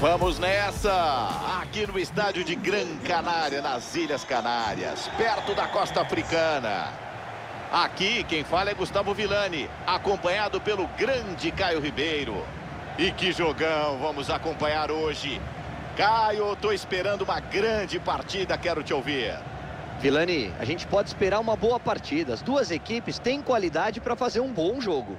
Vamos nessa! Aqui no estádio de Gran Canária, nas Ilhas Canárias, perto da costa africana. Aqui quem fala é Gustavo Villani, acompanhado pelo grande Caio Ribeiro. E que jogão vamos acompanhar hoje. Caio, estou esperando uma grande partida, quero te ouvir. Vilani, a gente pode esperar uma boa partida. As duas equipes têm qualidade para fazer um bom jogo.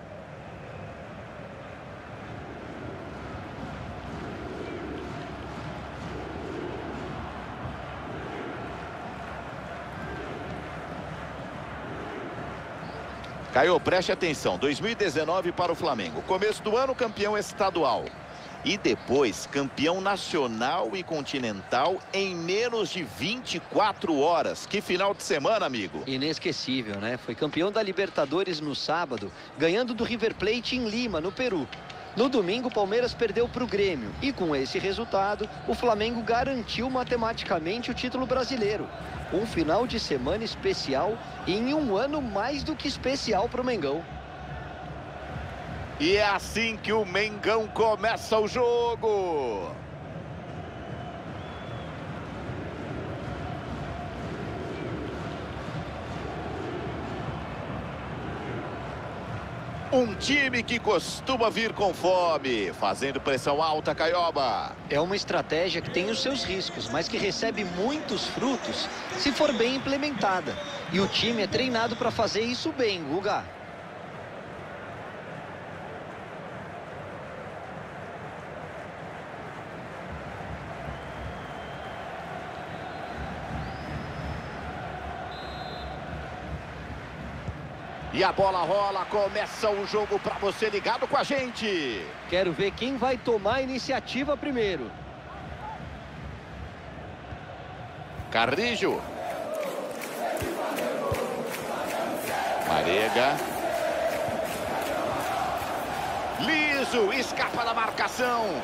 Caio, preste atenção. 2019 para o Flamengo. Começo do ano, campeão estadual. E depois, campeão nacional e continental em menos de 24 horas. Que final de semana, amigo. Inesquecível, né? Foi campeão da Libertadores no sábado, ganhando do River Plate em Lima, no Peru. No domingo, o Palmeiras perdeu para o Grêmio. E com esse resultado, o Flamengo garantiu matematicamente o título brasileiro. Um final de semana especial e em um ano mais do que especial para o Mengão. E é assim que o Mengão começa o jogo. Um time que costuma vir com fome, fazendo pressão alta, Caioba. É uma estratégia que tem os seus riscos, mas que recebe muitos frutos se for bem implementada. E o time é treinado para fazer isso bem, Guga. E a bola rola, começa o jogo para você ligado com a gente. Quero ver quem vai tomar a iniciativa primeiro. Carrijo. Marega. Liso, escapa da marcação.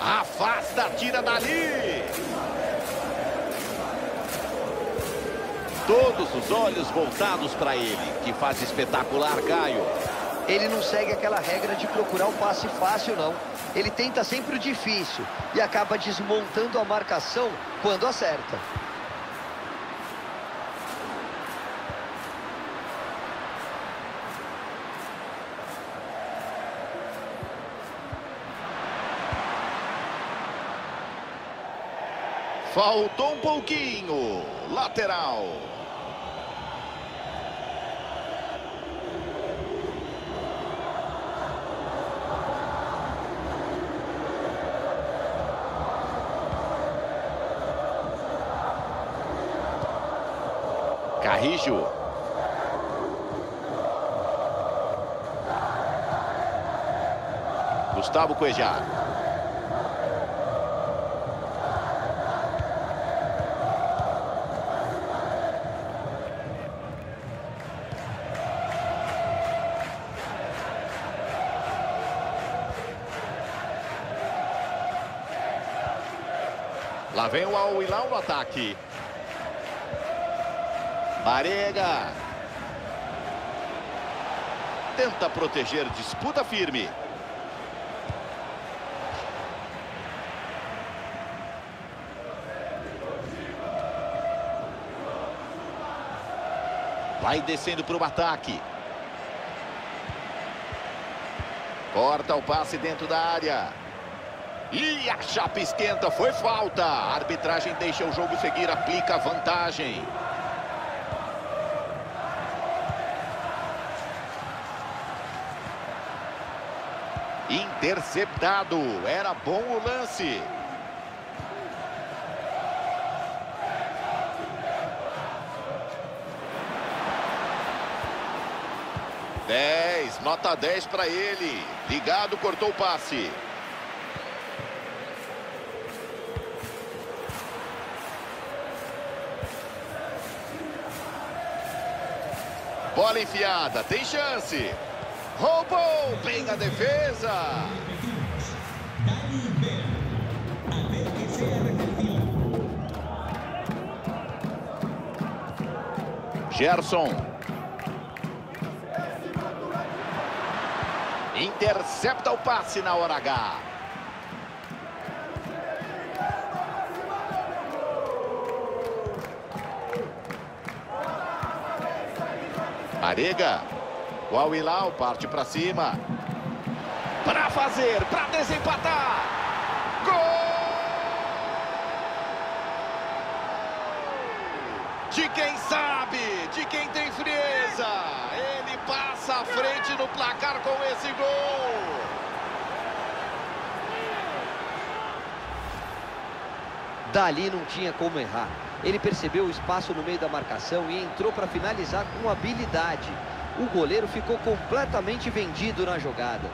Afasta, tira dali. Todos os olhos voltados para ele. Que faz espetacular, Caio. Ele não segue aquela regra de procurar o passe fácil, não. Ele tenta sempre o difícil e acaba desmontando a marcação quando acerta. Faltou um pouquinho. Lateral. Carrijo. Gustavo Cuejar. Lá vem o Al Hilal no ataque. Marega. Tenta proteger, disputa firme. Vai descendo para o ataque. Corta o passe dentro da área. E a chapa esquenta, foi falta. A arbitragem deixa o jogo seguir, aplica a vantagem. Interceptado. Era bom o lance. Dez, nota 10 para ele. Ligado, cortou o passe. Bola enfiada, tem chance. Roubou, bem a defesa. Gerson. Intercepta o passe na hora H. Arega. O Al-Hilal parte para cima. Para fazer, para desempatar. Gol! De quem sabe, de quem tem frieza. Ele passa à frente no placar com esse gol. Dali não tinha como errar. Ele percebeu o espaço no meio da marcação e entrou para finalizar com habilidade. O goleiro ficou completamente vendido na jogada.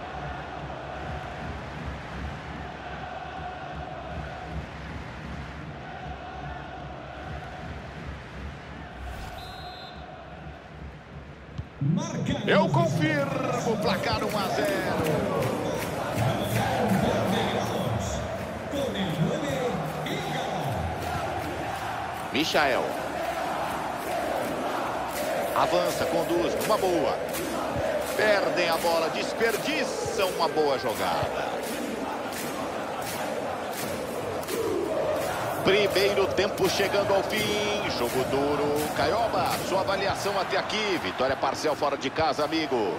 Eu confirmo, placar 1 a 0. Michael. Avança, conduz, uma boa. Perdem a bola, desperdiçam uma boa jogada. Primeiro tempo chegando ao fim. Jogo duro. Caioba, sua avaliação até aqui. Vitória parcial fora de casa, amigo.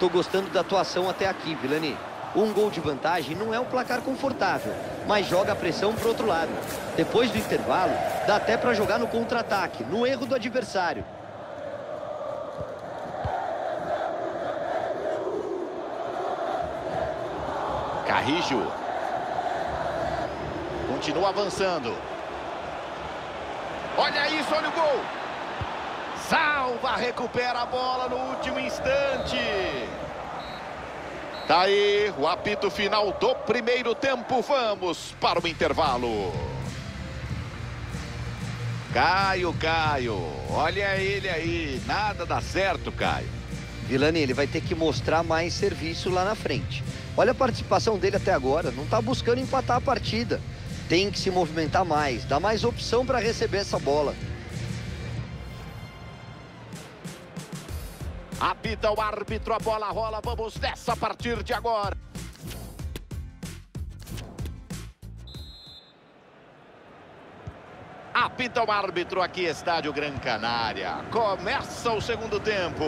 Tô gostando da atuação até aqui, Vilani. Um gol de vantagem não é um placar confortável, mas joga a pressão para outro lado. Depois do intervalo, dá até para jogar no contra-ataque, no erro do adversário. Carrijo. Continua avançando. Olha isso, olha o gol. Salva, recupera a bola no último instante. Tá aí o apito final do primeiro tempo. Vamos para o intervalo. Caio, Caio. Olha ele aí. Nada dá certo, Caio. Vilani, ele vai ter que mostrar mais serviço lá na frente. Olha a participação dele até agora. Não está buscando empatar a partida. Tem que se movimentar mais. Dá mais opção para receber essa bola. Apita o árbitro, a bola rola. Vamos nessa a partir de agora. Apita o árbitro aqui, Estádio Gran Canária. Começa o segundo tempo.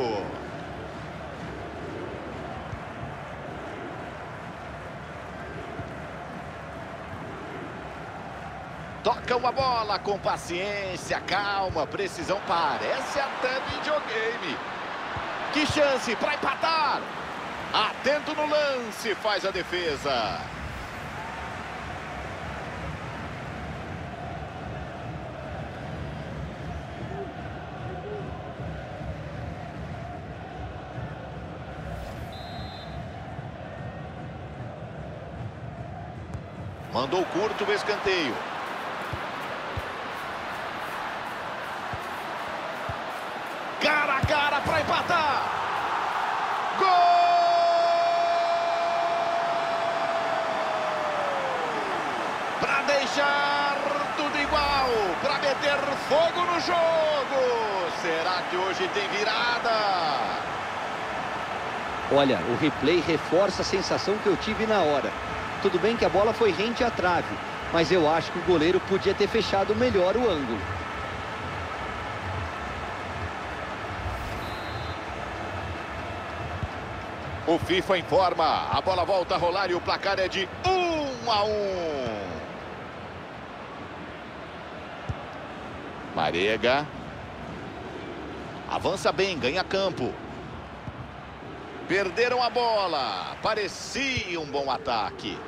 Tocam a bola com paciência, calma, precisão. Parece até videogame. Que chance para empatar. Atento no lance, faz a defesa. Mandou curto o escanteio. Jogo. Será que hoje tem virada? Olha, o replay reforça a sensação que eu tive na hora. Tudo bem que a bola foi rente à trave, mas eu acho que o goleiro podia ter fechado melhor o ângulo. O FIFA informa, a bola volta a rolar e o placar é de 1 a 1. Marega. Avança bem, ganha campo. Perderam a bola. Parecia um bom ataque.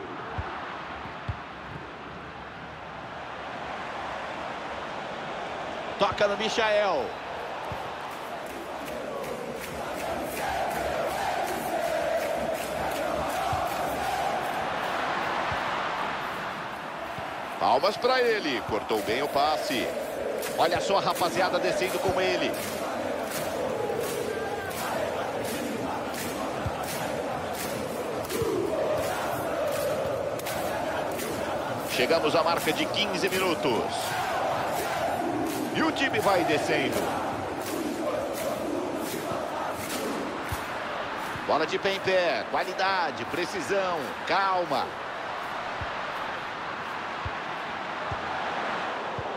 Toca no Michael. Palmas para ele. Cortou bem o passe. Olha só a rapaziada descendo com ele. Chegamos à marca de 15 minutos. E o time vai descendo. Bola de pé em pé. Qualidade, precisão, calma.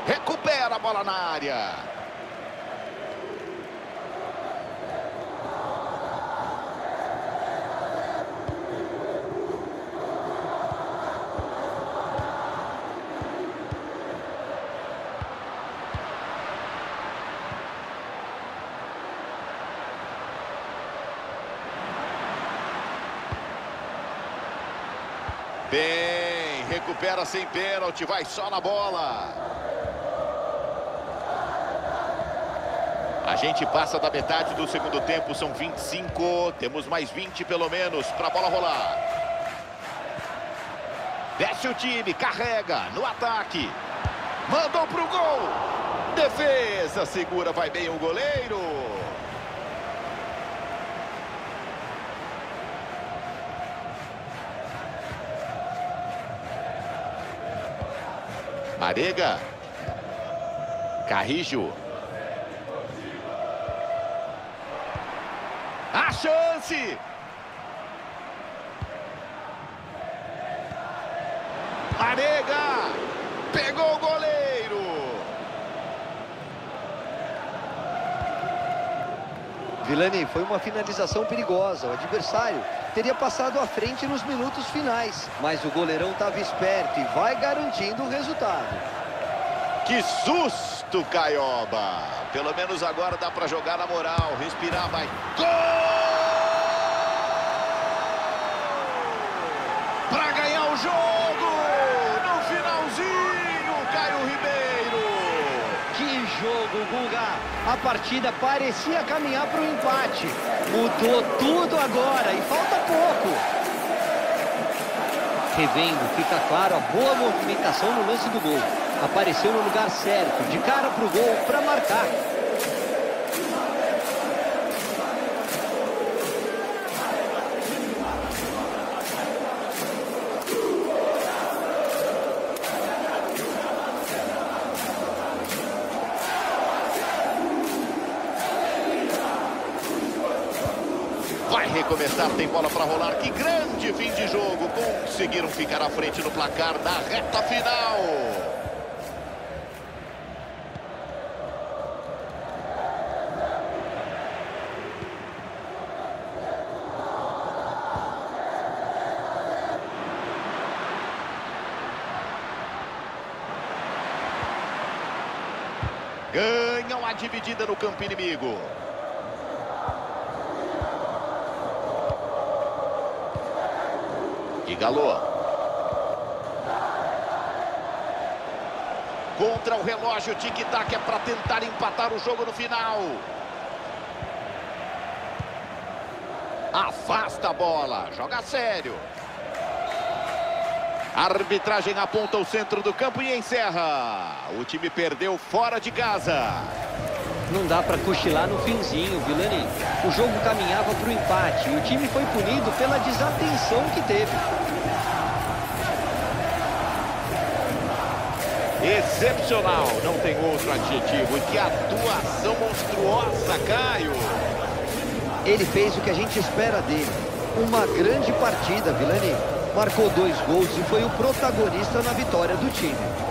Recupera a bola na área. Bem, recupera sem pênalti, vai só na bola. Gente passa da metade do segundo tempo, são 25. Temos mais 20 pelo menos para a bola rolar. Desce o time, carrega no ataque. Mandou pro gol. Defesa, segura, vai bem o goleiro. Marega. Carrijo. A chance! Marega! Pegou o goleiro! Vilani, foi uma finalização perigosa. O adversário teria passado à frente nos minutos finais. Mas o goleirão estava esperto e vai garantindo o resultado. Que susto, Caioba! Pelo menos agora dá para jogar na moral. Respirar, vai. Gol! Para ganhar o jogo! No finalzinho, Caio Ribeiro! Que jogo, Guga! A partida parecia caminhar para empate. Mudou tudo agora e falta pouco. Revendo, fica claro a boa movimentação no lance do gol. Apareceu no lugar certo, de cara para o gol, para marcar. Recomeçar, tem bola para rolar. Que grande fim de jogo. Conseguiram ficar à frente no placar na reta final. A dividida no campo inimigo. E Galô. Contra o relógio, tic-tac é para tentar empatar o jogo no final. Afasta a bola, joga sério. A arbitragem aponta o centro do campo e encerra. O time perdeu fora de casa. Não dá para cochilar no finzinho, Vilani. O jogo caminhava para o empate e o time foi punido pela desatenção que teve. Excepcional, não tem outro adjetivo. E que atuação monstruosa, Caio. Ele fez o que a gente espera dele. Uma grande partida, Vilani. Marcou dois gols e foi o protagonista na vitória do time.